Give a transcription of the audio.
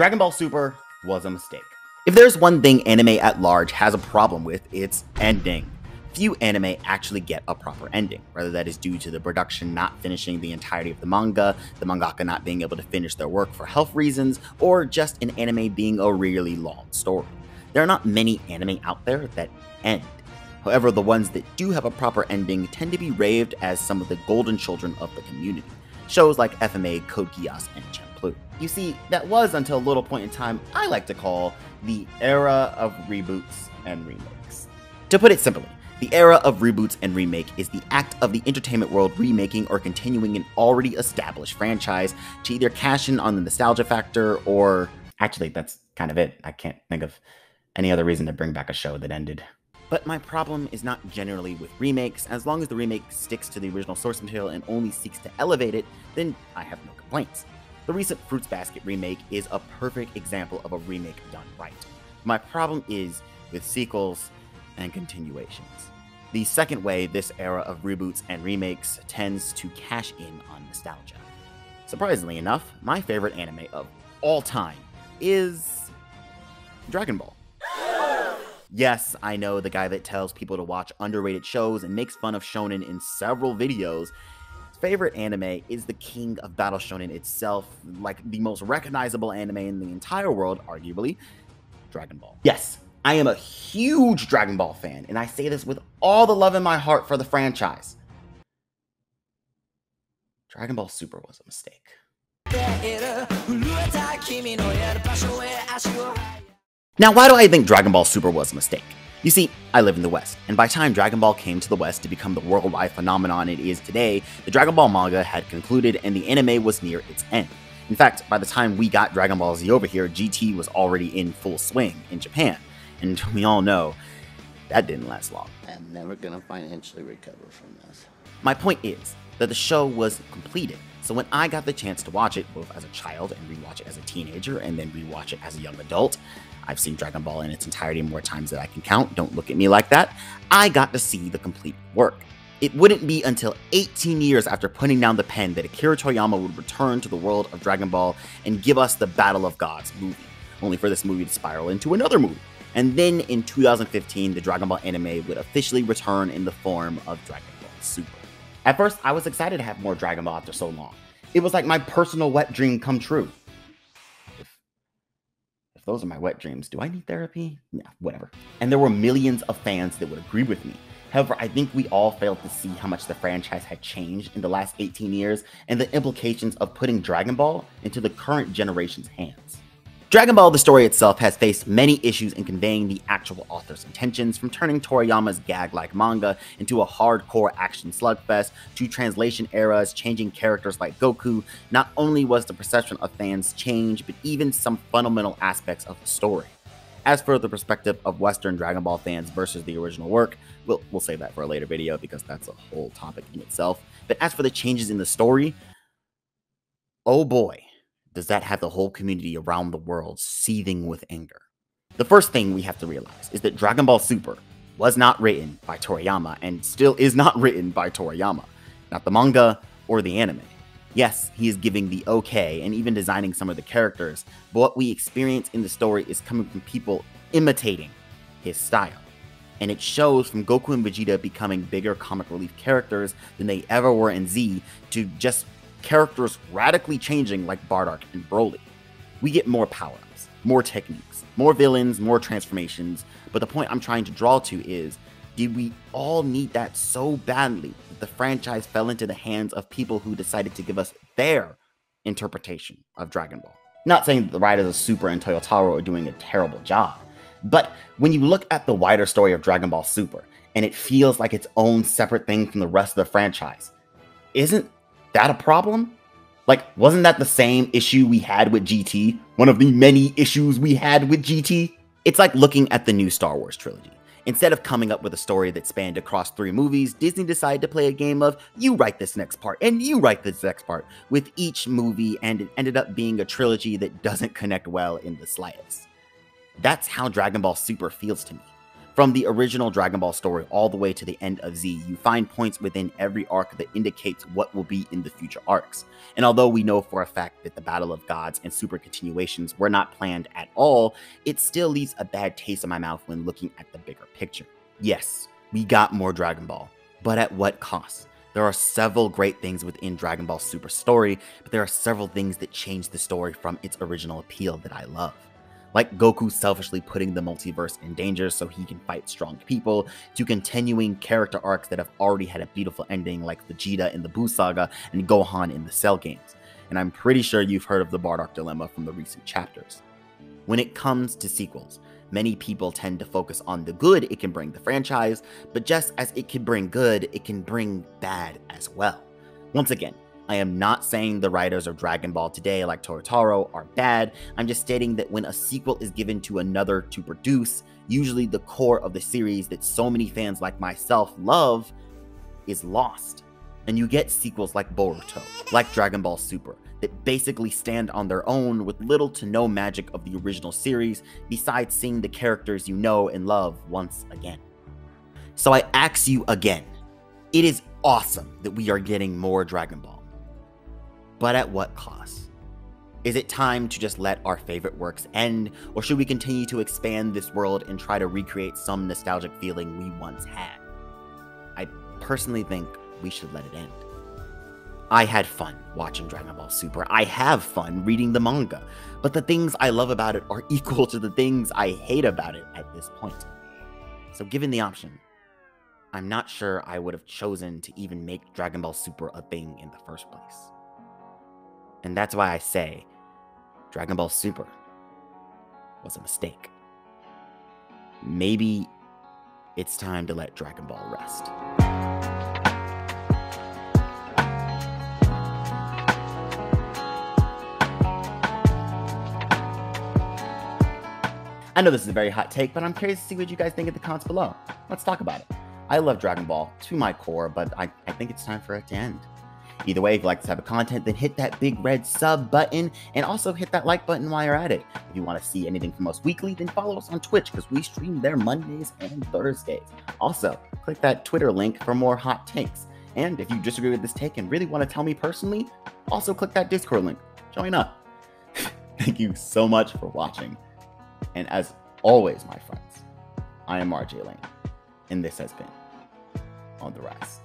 Dragon Ball Super was a mistake. If there's one thing anime at large has a problem with, it's ending. Few anime actually get a proper ending, whether that is due to the production not finishing the entirety of the manga, the mangaka not being able to finish their work for health reasons, or just an anime being a really long story. There are not many anime out there that end. However, the ones that do have a proper ending tend to be raved as some of the golden children of the community. Shows like FMA, Code Geass, and. You see, that was until a little point in time I like to call the era of reboots and remakes. To put it simply, the era of reboots and remake is the act of the entertainment world remaking or continuing an already established franchise to either cash in on the nostalgia factor or. Actually, that's kind of it. I can't think of any other reason to bring back a show that ended. But my problem is not generally with remakes. As long as the remake sticks to the original source material and only seeks to elevate it, then I have no complaints. The recent Fruits Basket remake is a perfect example of a remake done right. My problem is with sequels and continuations. The second way this era of reboots and remakes tends to cash in on nostalgia. Surprisingly enough, my favorite anime of all time is Dragon Ball. Yes, I know the guy that tells people to watch underrated shows and makes fun of shonen in several videos. Favorite anime is the king of battle shonen itself, like the most recognizable anime in the entire world, arguably, Dragon Ball. Yes, I am a huge Dragon Ball fan, and I say this with all the love in my heart for the franchise. Dragon Ball Super was a mistake. Now, why do I think Dragon Ball Super was a mistake? You see, I live in the West, and by the time Dragon Ball came to the West to become the worldwide phenomenon it is today, the Dragon Ball manga had concluded and the anime was near its end. In fact, by the time we got Dragon Ball Z over here, GT was already in full swing in Japan, and we all know that didn't last long. I'm never gonna financially recover from this. My point is that the show was completed, so when I got the chance to watch it, both as a child and rewatch it as a teenager, and then rewatch it as a young adult, I've seen Dragon Ball in its entirety more times than I can count, don't look at me like that, I got to see the complete work. It wouldn't be until 18 years after putting down the pen that Akira Toriyama would return to the world of Dragon Ball and give us the Battle of Gods movie, only for this movie to spiral into another movie. And then in 2015, the Dragon Ball anime would officially return in the form of Dragon Ball Super. At first, I was excited to have more Dragon Ball after so long. It was like my personal wet dream come true. If, if those are my wet dreams, do I need therapy? Yeah, whatever. And there were millions of fans that would agree with me. However, I think we all failed to see how much the franchise had changed in the last 18 years and the implications of putting Dragon Ball into the current generation's hands. Dragon Ball, the story itself, has faced many issues in conveying the actual author's intentions, from turning Toriyama's gag like manga into a hardcore action slugfest, to translation eras, changing characters like Goku. Not only was the perception of fans changed, but even some fundamental aspects of the story. As for the perspective of Western Dragon Ball fans versus the original work, we'll, we'll save that for a later video because that's a whole topic in itself. But as for the changes in the story, oh boy does that have the whole community around the world seething with anger. The first thing we have to realize is that Dragon Ball Super was not written by Toriyama and still is not written by Toriyama, not the manga or the anime. Yes, he is giving the okay and even designing some of the characters, but what we experience in the story is coming from people imitating his style. And it shows from Goku and Vegeta becoming bigger comic relief characters than they ever were in Z to just characters radically changing like Bardock and Broly. We get more power ups, more techniques, more villains, more transformations, but the point I'm trying to draw to is did we all need that so badly that the franchise fell into the hands of people who decided to give us their interpretation of Dragon Ball? Not saying that the writers of Super and Toyotaro are doing a terrible job, but when you look at the wider story of Dragon Ball Super, and it feels like its own separate thing from the rest of the franchise, isn't that a problem? Like, wasn't that the same issue we had with GT? One of the many issues we had with GT? It's like looking at the new Star Wars trilogy. Instead of coming up with a story that spanned across three movies, Disney decided to play a game of you write this next part and you write this next part with each movie, and it ended up being a trilogy that doesn't connect well in the slightest. That's how Dragon Ball Super feels to me. From the original Dragon Ball story all the way to the end of Z, you find points within every arc that indicates what will be in the future arcs. And although we know for a fact that the Battle of Gods and super continuations were not planned at all, it still leaves a bad taste in my mouth when looking at the bigger picture. Yes, we got more Dragon Ball, but at what cost? There are several great things within Dragon Ball Super story, but there are several things that change the story from its original appeal that I love. Like Goku selfishly putting the multiverse in danger so he can fight strong people, to continuing character arcs that have already had a beautiful ending like Vegeta in the Buu Saga and Gohan in the Cell games. And I'm pretty sure you've heard of the Bardock Dilemma from the recent chapters. When it comes to sequels, Many people tend to focus on the good it can bring the franchise, but just as it can bring good, it can bring bad as well. Once again, I am not saying the writers of Dragon Ball today, like Toyotaro, are bad. I'm just stating that when a sequel is given to another to produce, usually the core of the series that so many fans like myself love is lost. And you get sequels like Boruto, like Dragon Ball Super, that basically stand on their own with little to no magic of the original series besides seeing the characters you know and love once again. So I ask you again it is awesome that we are getting more Dragon Ball. But at what cost? Is it time to just let our favorite works end, or should we continue to expand this world and try to recreate some nostalgic feeling we once had? I personally think we should let it end. I had fun watching Dragon Ball Super. I have fun reading the manga. But the things I love about it are equal to the things I hate about it at this point. So, given the option, I'm not sure I would have chosen to even make Dragon Ball Super a thing in the first place. And that's why I say Dragon Ball Super was a mistake. Maybe it's time to let Dragon Ball rest. I know this is a very hot take, but I'm curious to see what you guys think in the comments below. Let's talk about it. I love Dragon Ball to my core, but I, I think it's time for it to end. Either way, if you like this type of content, then hit that big red sub button and also hit that like button while you're at it. If you want to see anything from us weekly, then follow us on Twitch because we stream there Mondays and Thursdays. Also, click that Twitter link for more hot takes. And if you disagree with this take and really want to tell me personally, also click that Discord link. Join up. Thank you so much for watching. And as always, my friends, I am RJ Lane, and this has been On the Rise.